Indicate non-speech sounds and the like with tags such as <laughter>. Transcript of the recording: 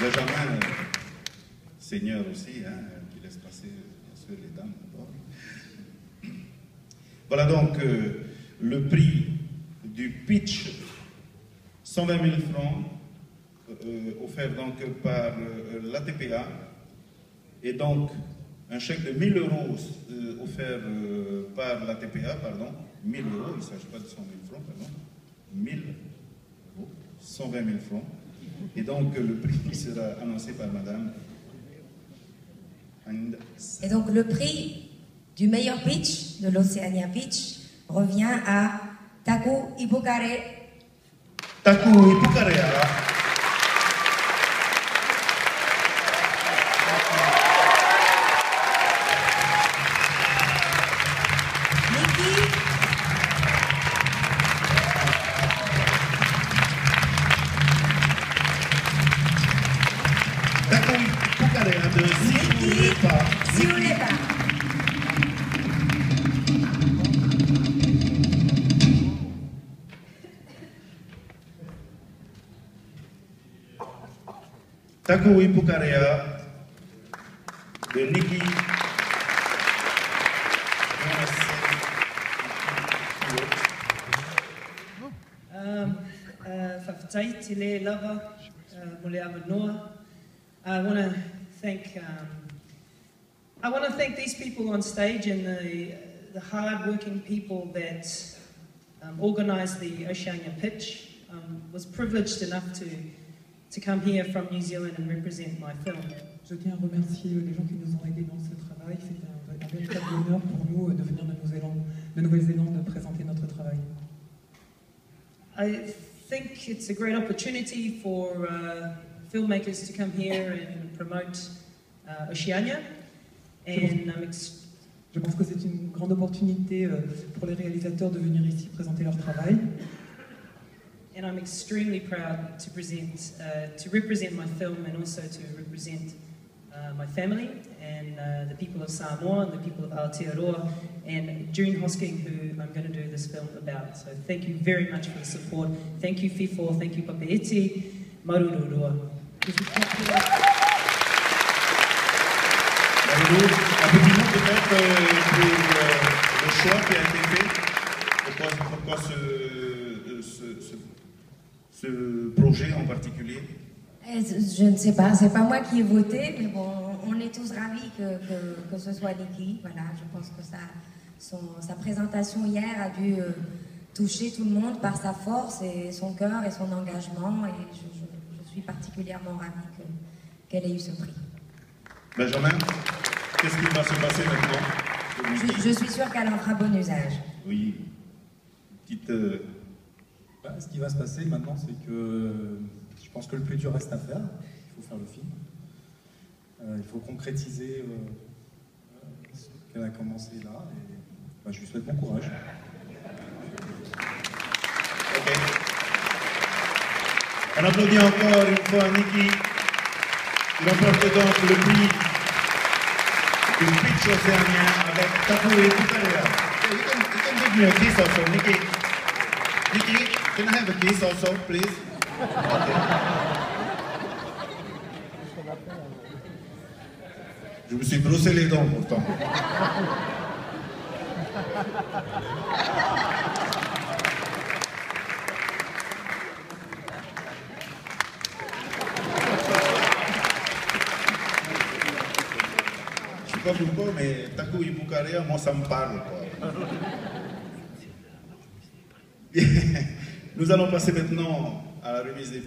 Benjamin, euh, Seigneur aussi, hein, qui laisse passer bien sûr les dames d'abord. Voilà donc euh, le prix du pitch 120 000 francs euh, offert donc par euh, l'ATPA et donc un chèque de 1000 euros offert par l'ATPA, pardon, 1000 euros, il ne s'agit pas de 100 000 francs, pardon, 1000 euros, 120 000 francs. Et donc le prix sera annoncé par Madame. Et donc le prix du meilleur pitch de l'Oceania Pitch revient à Taku Ibukare. Taku Ipukarea. Nikki Um, uh, whawhatai te le lava, uh, mo le noa. I want to thank, um, I want to thank these people on stage and the, the hard-working people that um, organised the Oceania pitch. Um, was privileged enough to, to come here from New Zealand and represent my film. Je tiens à remercier les gens qui nous ont aidés dans ce travail. C'est un, un véritable honneur pour nous de venir de Nouvelle-Zélande de Nouvelle-Zélande présenter notre travail. I think it's a great opportunity for uh, filmmakers to come here and promote uh, Oceania. And I'm Je pense que c'est une grande opportunité euh, pour les réalisateurs de venir ici présenter leur travail. And I'm extremely proud to present, uh, to represent my film and also to represent uh, my family and uh, the people of Samoa and the people of Aotearoa and June Hosking, who I'm going to do this film about. So thank you very much for the support. Thank you, FIFO. Thank you, Papeiti. Marururua. Mot peut-être euh, euh, ce projet en particulier? Eh, Je ne sais pas, c'est pas moi qui ai voté, mais bon, on est tous ravis que, que, que ce soit Nikki. Voilà, je pense que ça, son- sa présentation hier a dû euh, toucher tout le monde par sa force et son cœur et son engagement. Et je, je- je suis particulièrement ravie que- qu'elle ait eu ce prix. Benjamin, qu'est-ce qui va se passer maintenant? Je, je suis sûre qu'elle en fera bon usage. Oui, petite. euh, ce qui va se passer maintenant, c'est que je pense que le plus dur reste à faire. Il faut faire le film. Euh, il faut concrétiser euh, euh, ce qu'elle a commencé là. Et, bah, je lui souhaite bon courage. ok. On applaudit encore une fois Niki. Il remporte donc le prix du pitch océanien avec Taku et Pukalea. You can, you can give me a kiss also, Nikki. Nikki, can I have a kiss also, please? Je me suis brossé les dents pourtant. Je sais pas pourquoi, mais Taku Ibukarea, moi ça me parle. <laughs> Nous allons passer maintenant à la remise des prix.